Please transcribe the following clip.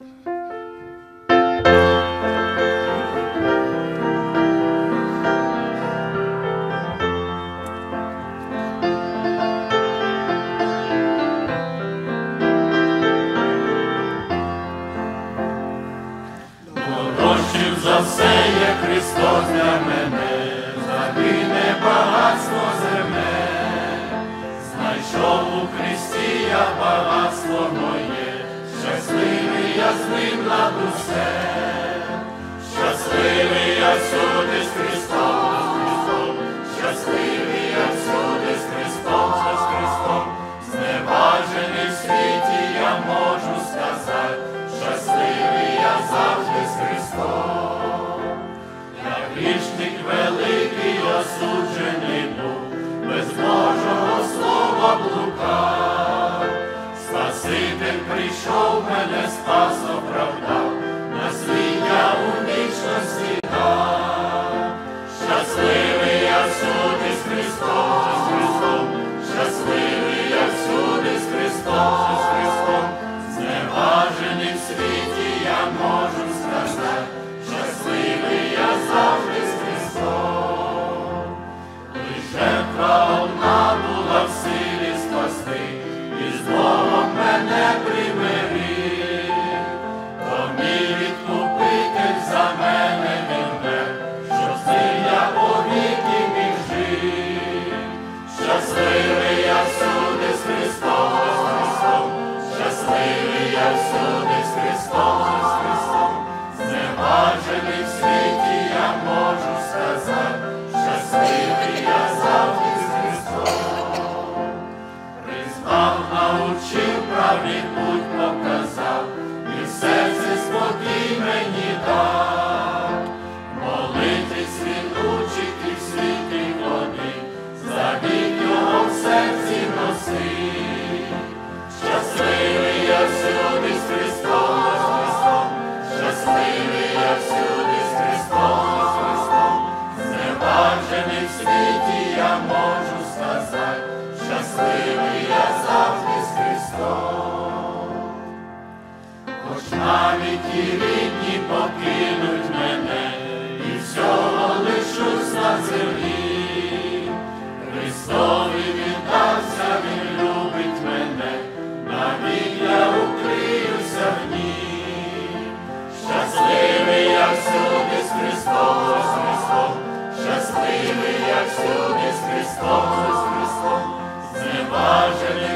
За все є Христос для мене, загине багатство земне, знайшов у Христі я багатство моє щасливий я з ним над усе, щасливий я сьогодні. šaukmelės pasaulio. всюди з Христом, з в світі, я можу сказати, щасливий я завжди з Христом, Христом навчив праві путь показ. і рідні покинуть мене, і всього лишусь на землі, Христові віддався, він любить мене, навік я укриюся в ній, щасливий, як всюди з Христом, з щасливий, як всюди з Христом, з Христом, зневажений.